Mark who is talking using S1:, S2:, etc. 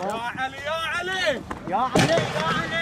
S1: يا علي يا علي يا علي يا علي